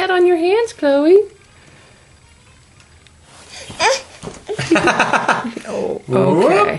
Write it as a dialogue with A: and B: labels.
A: Head on your hands, Chloe. oh, okay.